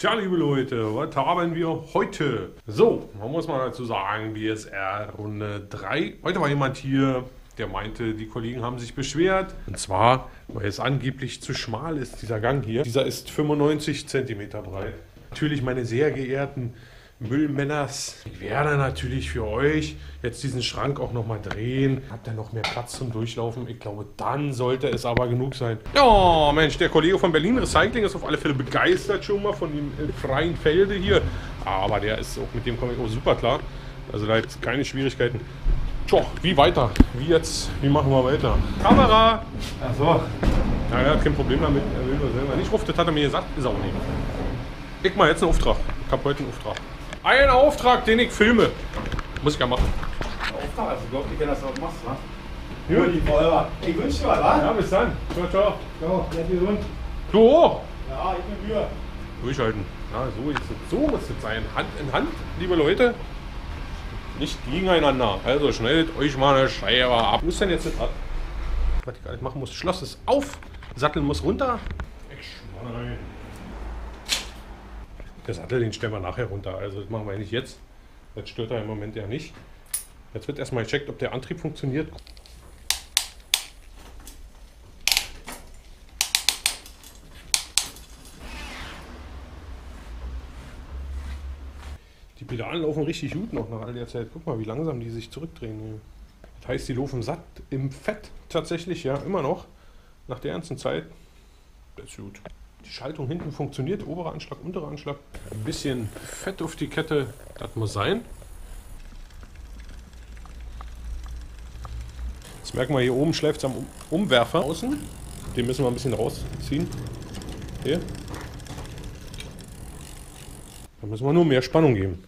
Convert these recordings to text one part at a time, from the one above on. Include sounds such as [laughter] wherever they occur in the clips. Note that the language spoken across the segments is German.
Tja, liebe Leute, was haben wir heute? So, man muss mal dazu sagen, BSR Runde 3. Heute war jemand hier, der meinte, die Kollegen haben sich beschwert. Und zwar, weil es angeblich zu schmal ist, dieser Gang hier. Dieser ist 95 cm breit. Natürlich, meine sehr geehrten Müllmänners. Ich werde natürlich für euch jetzt diesen Schrank auch nochmal drehen. Habt ihr noch mehr Platz zum Durchlaufen? Ich glaube, dann sollte es aber genug sein. Ja, Mensch, der Kollege von Berlin Recycling ist auf alle Fälle begeistert schon mal von dem äh, freien Felde hier. Aber der ist auch, mit dem komme ich auch super klar. Also da jetzt keine Schwierigkeiten. Tja, wie weiter? Wie jetzt? Wie machen wir weiter? Kamera! Achso. Ja, er hat kein Problem damit. Er will nur selber nicht ruft. Das hat er mir gesagt. Ist auch nicht. Ich mal jetzt einen Auftrag. Ich habe heute einen Auftrag. Ein Auftrag, den ich filme. Muss ich ja machen. Auftrag, also ich glaube, die kennen das, was du machst, wa? Gut. die Feuerwehr. Ich wünsche dir was, wa? Ja, bis dann. Ciao, ciao. Ja, bleib gesund. Du auch. Ja, ich bin müde. Durchhalten. Ja, so, ist es. so muss es sein. Hand in Hand, liebe Leute. Nicht gegeneinander. Also schneidet euch mal eine Scheibe ab. Wo ist denn jetzt das ab? Was ich gar nicht machen muss. Schloss ist auf. Sattel muss runter. Ich schwein. Der Sattel, den stellen wir nachher runter. Also das machen wir nicht jetzt. Das stört er im Moment ja nicht. Jetzt wird erstmal gecheckt, ob der Antrieb funktioniert. Die Pedalen laufen richtig gut noch nach all der Zeit. Guck mal, wie langsam die sich zurückdrehen. Das heißt, die laufen satt im Fett tatsächlich, ja, immer noch. Nach der ganzen Zeit. Das ist gut. Die Schaltung hinten funktioniert, oberer Anschlag, unterer Anschlag. Ein bisschen Fett auf die Kette, das muss sein. Jetzt merken wir hier oben schläft es am Um- Umwerfer außen. Den müssen wir ein bisschen rausziehen. Hier. Da müssen wir nur mehr Spannung geben.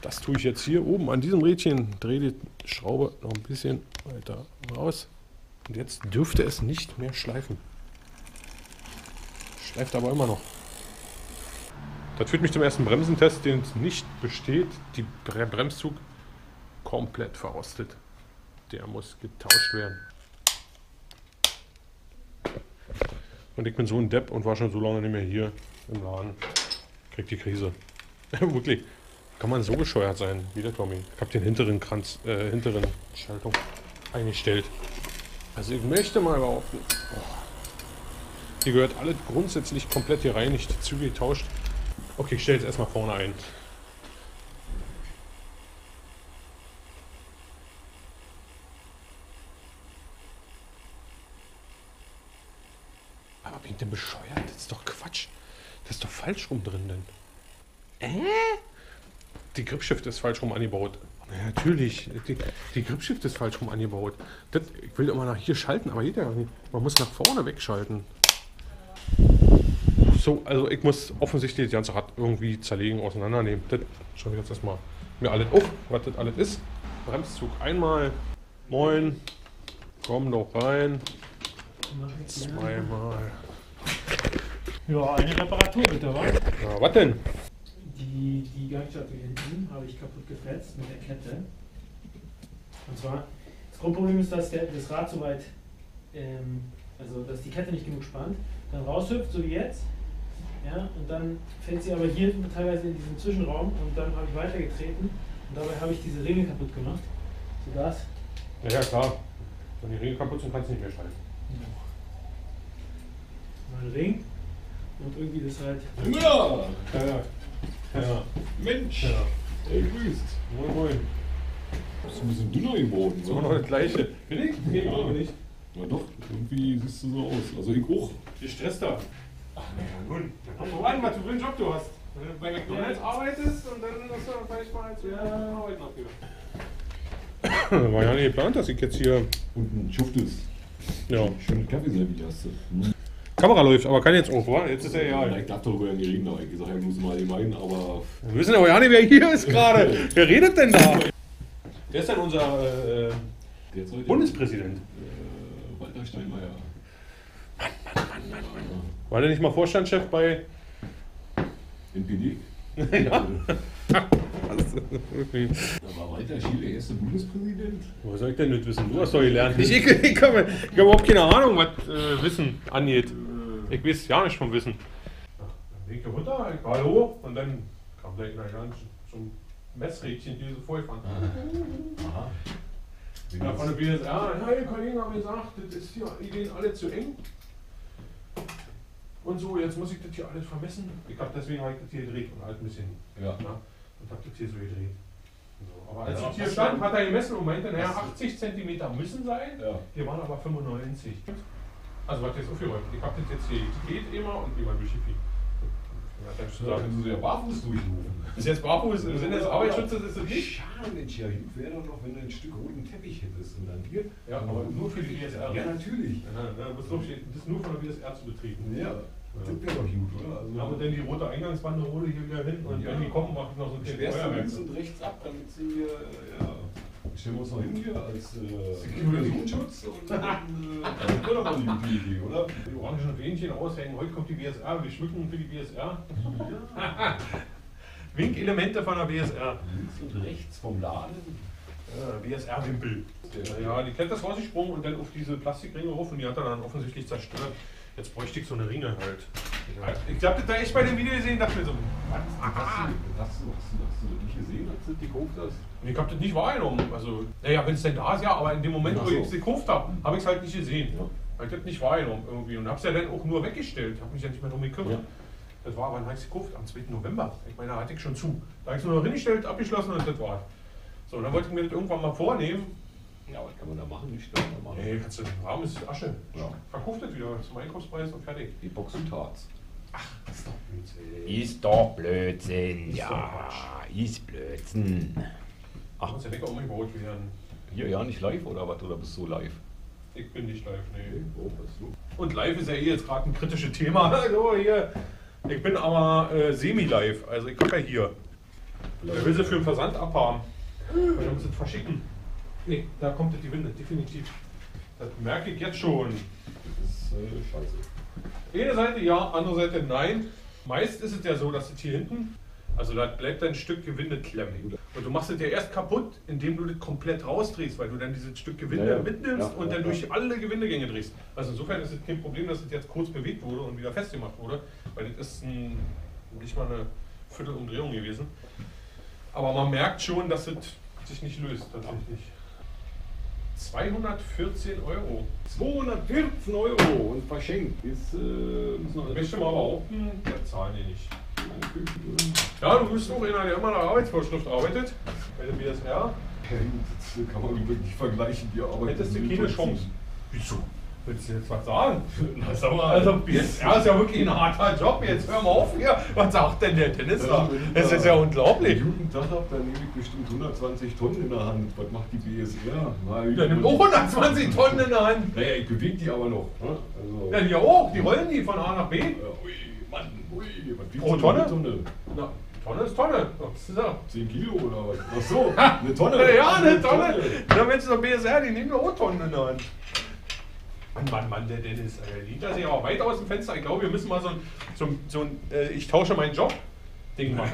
Das tue ich jetzt hier oben an diesem Rädchen. Drehe die Schraube noch ein bisschen weiter raus. Und jetzt dürfte es nicht mehr schleifen. Schleift aber immer noch. Das führt mich zum ersten Bremsentest, den es nicht besteht. Die Bre Bremszug komplett verrostet. Der muss getauscht werden. Und ich bin so ein Depp und war schon so lange nicht mehr hier im Laden. Krieg die Krise. [laughs] Wirklich. Kann man so bescheuert sein, wie der Tommy. Ich habe den hinteren Kranz, äh, hinteren Schaltung eingestellt. Also ich möchte mal behaupten, oh, hier gehört alles grundsätzlich komplett hier rein, nicht die Züge getauscht. Okay, ich stelle jetzt erstmal vorne ein. Aber bin ich denn bescheuert? Das ist doch Quatsch. Das ist doch falsch rum drin denn. Äh? Die Gripshift ist falsch rum angebaut. Ja, natürlich. Die, die Gripshift ist falsch rum angebaut. Das, ich will immer nach hier schalten, aber geht ja nicht. Man muss nach vorne wegschalten. So, also ich muss offensichtlich das ganze Rad irgendwie zerlegen, auseinandernehmen. Das schaue ich jetzt erstmal mir alles auf, was das alles ist. Bremszug einmal. Moin. Komm doch rein. Zweimal. Ja, eine Reparatur bitte, wa? Ja, was denn? Die, die Gangschaltung hinten habe ich kaputt gefetzt mit der Kette. Und zwar, das Grundproblem ist, dass der, das Rad so weit, ähm, also dass die Kette nicht genug spannt, dann raushüpft, so wie jetzt. Ja, und dann fällt sie aber hier teilweise in diesen Zwischenraum und dann habe ich weitergetreten und dabei habe ich diese Ringe kaputt gemacht. So das. Ja, ja, klar. Wenn die Ringe kaputt sind, kannst du nicht mehr schalten. Mein Ring und irgendwie das halt. Ja, Ja, ja. Ja, Mensch. ja. Ey, grüßt. Moin, moin. Bist ein bisschen dünner geworden. Ist immer noch das gleiche. Bin ich? Nee, Ja. glaube nicht. Na doch, irgendwie siehst du so aus. Also ich auch. Gestresst da. Ach, naja, nun. Komm mal an, was du für einen Job du hast. Wenn du bei McDonalds arbeitest und dann hast du vielleicht mal zu ja. Arbeiten abgehört. War ja nicht geplant, dass ich jetzt hier. Und ein Schuft ist. Ja. Schöne Kaffeesalbe hast du. Hm. Kamera läuft, aber kann jetzt auch, wa? Jetzt ist er Ja, ja. ich darf darüber ja nicht reden, aber ich sage ja so mal allgemein, aber Wir wissen aber ja nicht, wer hier ist gerade. [laughs] Wer redet denn da? Wer ist denn unser äh. Bundespräsident? Äh, Walter Steinmeier. War der nicht mal Vorstandschef bei. NPD. [laughs] ja. [laughs] Da war Walter Schiele der erste Bundespräsident. Wo soll ich denn nicht wissen? Du hast doch gelernt. Ich, ich, [laughs] ich, habe hab überhaupt keine Ahnung, was äh, Wissen angeht. Ich weiß ja nicht vom Wissen. Bin ich runter, ich war hallo und dann kam der einer ganz zum Messrädchen hier so vorgefahren. Aha. Ja, von der BSR, hey, Kollegen haben gesagt, das ist hier Ideen alle zu eng. Und so, jetzt muss ich das hier alles vermessen. Ich habe deswegen hab ich das hier gedreht und halt ein bisschen. Ja. Na, und habe das hier so gedreht. So, aber als Ja, ich hier stand, hat er gemessen und meinte, naja, Was- 80 cm müssen sein. Ja. Hier waren aber 95. Also was jetzt aufgeräumt. Ich habe das jetzt hier Etikett immer und jemand durchgefügt. Ja, dann Sie ja barfuß durchlaufen. [laughs] Ist jetzt barfuß im Sinne des Arbeitsschutzes ist es nicht? Schade, Mensch, ja, gut wäre doch noch, wenn du ein Stück roten Teppich hättest und dann hier. Ja, aber nur für die BSR. Ja, natürlich. Ja, ja, das ist nur- das ist nur von der BSR zu betreten. Ja, das wäre doch gut, oder? Also, wir dann die rote Eingangsbanderole hier wieder hin und Ja. wenn die kommen, mache ich noch so ein Feuerwerk. links und rechts ab, damit sie hier, ja. Stellen wir uns noch hin hier als äh, Security. Personenschutz und dann äh, [laughs] doch mal eine gute Idee, oder? Die orangen Fähnchen aushängen, heute kommt die BSR, wir schmücken für die BSR. [laughs] Winkelemente von der BSR. Links und rechts vom Laden. Ja, BSR-Wimpel. Ja, die Kette ist rausgesprungen und dann auf diese Plastikringe rauf und die hat er dann offensichtlich zerstört. Jetzt bräuchte ich so eine Ringe halt. Ich habe das da echt bei dem Video gesehen, dachte mir so, was? Hast du, hast, du, hast, du, hast du das nicht gesehen, als du die gekauft hast? Und ich habe das nicht wahrgenommen. Also, naja, wenn es denn da ist, ja, aber in dem Moment, wo ich es gekauft habe, habe ich es halt nicht gesehen. Ja. Habe ich das nicht wahrgenommen irgendwie und habe es ja dann auch nur weggestellt. Habe mich ja nicht mehr drum gekümmert. Ja. Das war aber ein heiß gekauft am 2. November. Ich meine, da hatte ich schon zu. Da habe ich es nur noch reingestellt, abgeschlossen und das war's. So, dann wollte ich mir das irgendwann mal vornehmen. Ja, was kann man da machen? Nicht da machen. Nee, kannst du, Rahmen ist Asche. Ja. Verkauft das wieder zum Einkaufspreis und fertig. Die Box und Tarts. Das ist doch Blödsinn. Ist doch Blödsinn, Ist doch ja, ist Blödsinn. Da muss der Wecker umgebaut werden. Hier ja nicht live oder was? Oder bist du live? Ich bin nicht live, nee. Oh? Und live ist ja eh jetzt gerade ein kritisches Thema. [laughs] Also hier, ich bin aber äh, semi-live. Also ich habe ja hier. Wer will sie für den Versand abhaben? Weil dann muss es verschicken. Nee, da kommt die Winde, definitiv. Das merke ich jetzt schon. Das ist äh, scheiße. Eine Seite ja, andere Seite nein. Meist ist es ja so, dass es hier hinten, also da bleibt ein Stück Gewinde klemmen. Und du machst es ja erst kaputt, indem du das komplett rausdrehst, weil du dann dieses Stück Gewinde Ja, ja. mitnimmst Ja, und dann durch alle Gewindegänge drehst. Also insofern ist es kein Problem, dass es jetzt kurz bewegt wurde und wieder festgemacht wurde, weil das ist ein, nicht mal eine Viertelumdrehung gewesen. Aber man merkt schon, dass es sich nicht löst tatsächlich. 214 Euro. 214 Euro und verschenkt. Ist, äh, müssen Ich möchte mal behaupten, der zahlen die nicht. Ja, du bist auch einer, der immer nach Arbeitsvorschrift arbeitet. Bei der BSR das kann man wirklich nicht vergleichen. Die Arbeit hättest du keine. Chance. Wieso? Willst du jetzt was sagen? [laughs] Na, sag mal, also BSR ist ja wirklich ein harter Job. Jetzt hör mal auf hier. Was sagt denn der Dennis da? Das ist ja unglaublich. guten Tag habt, dann nehme ich bestimmt 120 Tonnen in der Hand. Was macht die BSR? Na, Der nimmt auch 120 Tonnen in der Hand. Naja, ich bewege die aber noch. Ne? Also, Ja, die auch. Die rollen die von A nach B. Ja, ui, Mann, ui, was Pro Tonne? Tonne? Na, Tonne ist Tonne. Was ist das? 10 Kilo oder was? Ach so, eine Tonne. Ja, eine Tonne. Na, Mensch, der BSR, die nehmen ja auch Tonnen in der Hand. Mann, Mann, Mann, der Dennis, der liegt da sich aber weit aus dem Fenster. Ich glaube, wir müssen mal so ein, so ein, so ein äh, ich tausche meinen Job Ding [laughs] machen.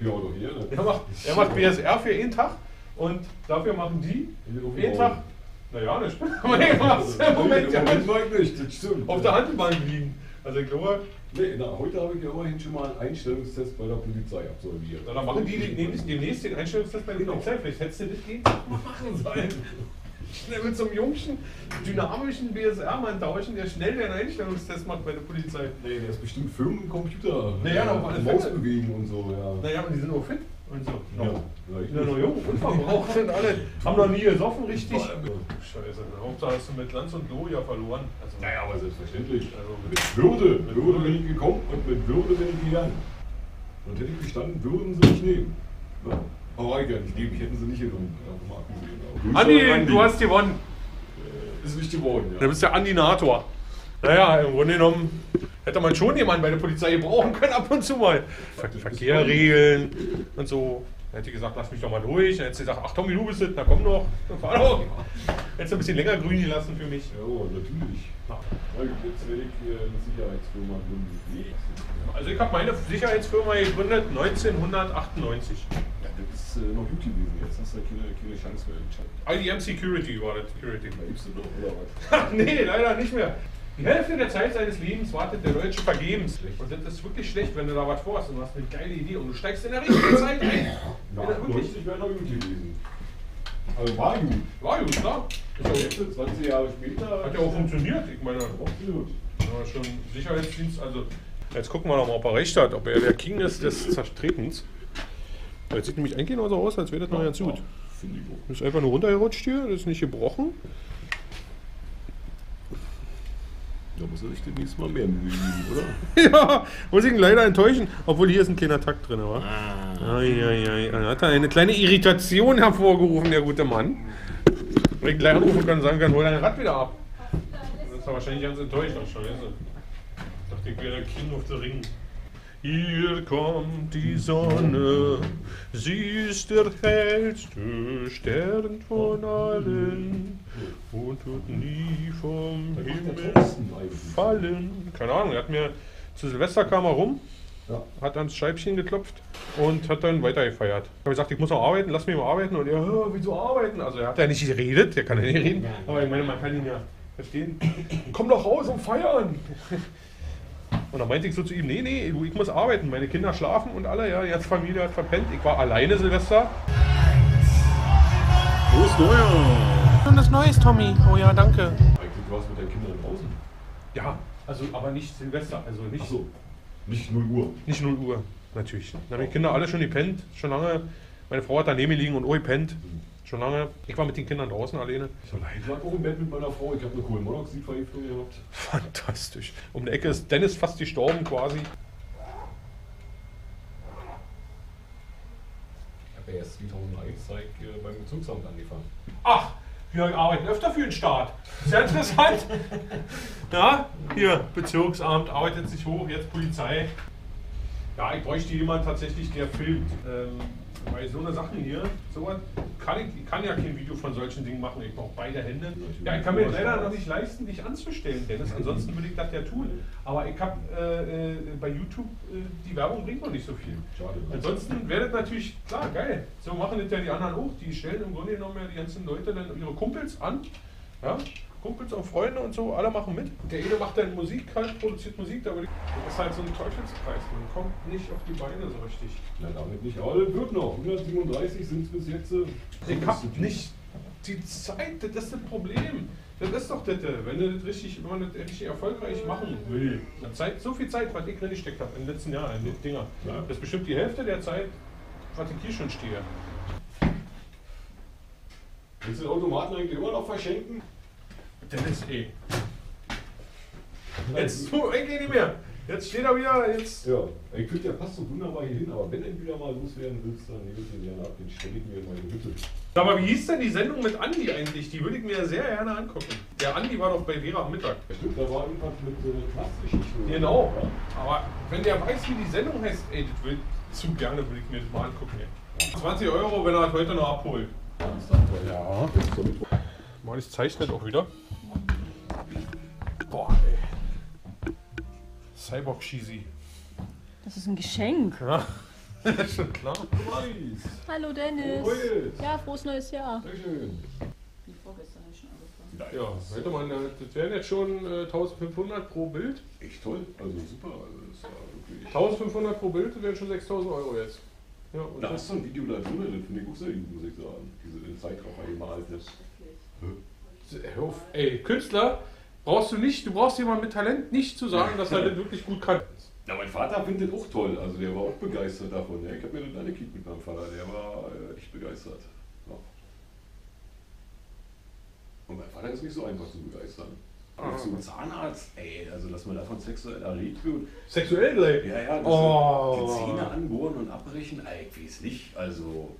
Ja, oder hier. Ne? Er macht, er macht BSR für einen Tag und dafür machen die jeden Tag, naja, stimmt. [laughs] Aber nee, was? Im Moment ja Moment nicht, das stimmt. auf der Handelbank liegen. Also ich glaube, Nee, na, heute habe ich ja immerhin schon mal einen Einstellungstest bei der Polizei absolviert. dann machen die demnächst, den Einstellungstest bei der Polizei. Vielleicht hättest du das mal [laughs] machen sollen. Mit so einem jungschen, dynamischen BSR-Mann tauschen, der schnell den Einstellungstest macht bei der Polizei. Nee, der ist bestimmt Firmencomputer. Naja, auf alle Maus Fälle. bewegen und so, ja. Naja, und die sind auch fit und so. Ja, Noch. ja, sind noch jung, unverbraucht sind alle. Haben noch nie gesoffen, richtig. Scheiße, Hauptsache hast du mit Lanz und Gloria verloren. Also, Naja, aber selbstverständlich. Also mit Würde. Mit Würde bin ich gekommen und mit Würde bin ich gegangen. Und hätte ich gestanden, würden sie mich nehmen. Ja. Aber ich ja nicht nehmen, ich hätten sie nicht genommen. Aber Grüße an Andi, du hast gewonnen. Äh, Ist nicht geworden, Du ja. bist der Andinator. Naja, im Grunde genommen hätte man schon jemanden bei der Polizei brauchen können, ab und zu mal. Ver Verkehr regeln und so. Dann hätte ich gesagt, lass mich doch mal durch. Dann hättest du gesagt, ach Tommy, du bist es, na komm doch, dann fahr doch. Hättest du ein bisschen länger grün gelassen für mich. Ja, natürlich. Na. Na gut, Jetzt werde ich hier eine Sicherheitsfirma gründen. Also ich habe meine Sicherheitsfirma gegründet 1998. Ja, das ist äh, noch gut gewesen. Jetzt hast du ja keine, keine Chance mehr. IDM Security war das. Security. Da gibst du doch, oder was? [laughs] nee, leider nicht mehr. Die Hälfte der Zeit seines Lebens wartet der Deutsche vergebens. Und das ist wirklich schlecht, wenn du da was vorhast und du hast eine geile Idee und du steigst in der richtigen Zeit ein. Ja, Wenn er wirklich, 90 wäre noch gut gewesen. Also war gut. war gut, klar. Ist ja Jetzt, 20 Jahre später. auch, hat ja auch funktioniert. Ich meine, Absolut. ja, schon Sicherheitsdienst. Also, jetzt gucken wir noch mal, ob er recht hat, ob er der King ist des Zertretens. Jetzt sieht nämlich eigentlich nur so aus, als wäre das noch ganz gut. Finde ich auch. Das ist einfach nur runtergerutscht hier, das ist nicht gebrochen. Da muss er sich demnächst mal mehr Mühe geben, oder? [laughs] Ja, muss ich ihn leider enttäuschen. Obwohl hier ist ein kleiner Takt drin, wa? Eieiei, dann hat er eine kleine Irritation hervorgerufen, der gute Mann. Wenn ich gleich anrufen kann und sagen kann, hol dein Rad wieder ab. Dann ist er wahrscheinlich ganz enttäuscht. Ach, scheiße. Ich dachte, ich wäre King of the Ring. Hier kommt die Sonne, sie ist der hellste Stern von allen und wird nie vom Himmel fallen. Keine Ahnung, er hat mir zu Silvester kam er rum, hat ans Scheibchen geklopft und hat dann weitergefeiert. Ich habe gesagt, ich muss noch arbeiten, lass mich mal arbeiten. Und er, "Hä, wieso arbeiten? Also er hat ja nicht geredet, der kann ja nicht reden. Aber ich meine, man kann ihn ja verstehen. Komm doch raus und feiern! [laughs] Und dann meinte ich so zu ihm, nee, nee, du, ich muss arbeiten, meine Kinder schlafen und alle, ja, die ganze Familie hat verpennt. Ich war alleine Silvester. Prost Neuer! Und das Neues, Tommy. Oh ja, danke. Eigentlich warst du mit deinen Kindern draußen. Ja, also aber nicht Silvester, also nicht, Achso, nicht 0 Uhr. nicht 0 Uhr, natürlich. Dann haben die Kinder alle schon gepennt, schon lange. Meine Frau hat daneben liegen und oh, gepennt. Schon lange. Ich war mit den Kindern draußen alleine. Ich lag auch im Bett mit meiner Frau. Ich habe eine Kohlenmonoxidvergiftung gehabt. [laughs] Fantastisch. Um die Ecke ist Dennis fast gestorben quasi. Ich habe ja erst 2001 seit, äh, beim Bezirksamt angefangen. Ach, wir arbeiten öfter für den Staat. Sehr interessant. [laughs] ja, hier, Bezirksamt, arbeitet sich hoch, jetzt Polizei. Ja, ich bräuchte jemanden tatsächlich, der filmt. Ähm, bei so eine Sachen hier, sowas, kann ich, ich kann ja kein Video von solchen Dingen machen. Ich brauche beide Hände. Ja, ich kann mir leider noch nicht leisten, dich anzustellen, Dennis. Ansonsten würde ich das ja tun. Aber ich habe äh, äh, bei YouTube, äh, die Werbung bringt noch nicht so viel. Ansonsten wäre das natürlich, klar, geil. So machen das ja die anderen auch. Die stellen im Grunde genommen ja die ganzen Leute dann ihre Kumpels an. Ja? Kumpels und Freunde und so, alle machen mit. Der eine macht dann Musik, halt, produziert Musik, aber das ist halt so ein Teufelskreis. Man kommt nicht auf die Beine so richtig. Na, damit nicht. Aber das wird noch. 137 sind es bis jetzt. äh, Ich hab nicht die Zeit, das ist das Problem. Das ist doch das, wenn du das richtig, wenn man das richtig erfolgreich machen will. Dann Zeit, so viel Zeit, was ich drin gesteckt habe in den letzten Jahren, in die Dinger. Ja. Das ist bestimmt die Hälfte der Zeit, was ich hier schon stehe. Willst du den Automaten eigentlich immer noch verschenken? Dennis eh. Jetzt tu eigentlich nicht mehr. Jetzt steht er wieder, jetzt. Ja, ich finde, der passt so wunderbar hier hin, aber wenn du ihn wieder mal loswerden willst, dann nehme ich den gerne ab, den stelle ich mir in meine Hütte. Aber wie hieß denn die Sendung mit Andi eigentlich? Die würde ich mir sehr gerne angucken. Der Andi war doch bei Vera am Mittag. Stimmt, da war irgendwas mit so einer Knastgeschichte. Genau. Ja. Aber wenn der weiß, wie die Sendung heißt, ey, das will zu gerne würde ich mir das mal angucken. Ey. 20 Euro, wenn er das heute noch abholt. Ja. Mittwoch. Mois zeichnet auch wieder. Boah, ey. Cyborg Cheesy. Das ist ein Geschenk. Ja, [laughs] das ist schon klar. Hallo Dennis. Neues. Ja, frohes neues Jahr. Dankeschön. Wie vorgestern habe ich schon angefangen. Ja, hätte man, äh, das wären jetzt schon äh, 1500 pro Bild. Echt toll. Also super. Also das war wirklich. 1500 pro Bild, das wären schon 6000 Euro jetzt. Ja, und Da das, ist so ein Video da drin, das finde ich auch sehr gut, muss ich sagen. Diese Zeitraffer gemalt ist. hör auf, ey, Künstler brauchst du nicht, du brauchst jemanden mit Talent nicht zu sagen, dass er das wirklich gut kann. Ja, mein Vater findet auch toll. Also der war auch begeistert davon. Ich habe mir das angekickt mit meinem Vater. Der war äh, echt begeistert. Ja. Und mein Vater ist nicht so einfach zu begeistern. Ah. So ein Zahnarzt, ey, also dass man davon sexuell erregt wird. Sexuell gleich. Ja, ja, Oh. die Zähne anbohren und abbrechen, ey, ich weiß nicht. Also.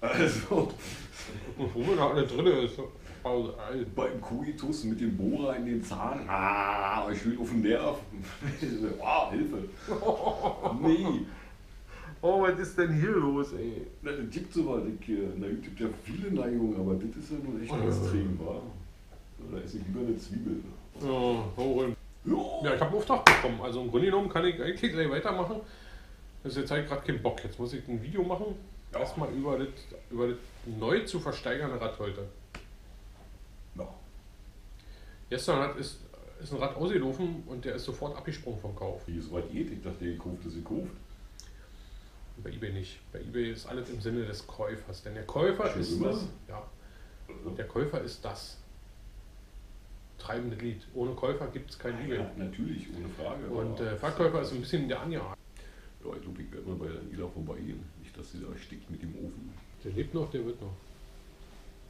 Also. Wo wir da alle drin ist. Ey. Beim Koitus mit dem Bohrer in den Zahn. Ah, ich will auf den Nerv. [laughs] ah, Hilfe. [laughs] Nee. Oh, was ist denn hier los, ey? Na, das gibt so was. Ich, äh, na, gibt ja viele Neigungen, aber das ist ja nun echt extrem, wa? Da esse ich lieber eine Zwiebel. Ja, rein. Ja. Ja, ich habe einen Auftrag bekommen. Also im Grunde genommen kann ich eigentlich gleich weitermachen. Das ist jetzt halt gerade keinen Bock. Jetzt muss ich ein Video machen. Erstmal über das, über das neu zu versteigernde Rad heute. Gestern hat ist ist ein Rad ausgelaufen und der ist sofort abgesprungen vom Kauf. Wie es weit geht, ich dachte, ihr kauft es, ihr kauft. Bei eBay nicht. Bei eBay ist alles im Sinne des Käufers. Denn der Käufer Schon ist immer? das. Ja, der Käufer ist das treibende Glied. Ohne Käufer gibt es kein eBay. Ja, natürlich, ohne Frage. Und äh, Verkäufer ist ein bisschen der Anja. Ja, ich glaube, ich werde mal bei der Ila vorbeigehen. Nicht, dass sie da steckt mit dem Ofen. Der lebt noch, der wird noch.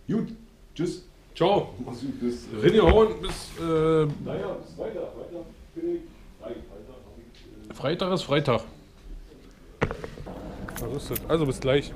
Gut, tschüss. Ciao. Mach's gut, bis. äh, Rinnehauen bis äh, Naja, bis weiter. Weiter bin ich. Freitag äh, Freitag ist Freitag. Also bis gleich.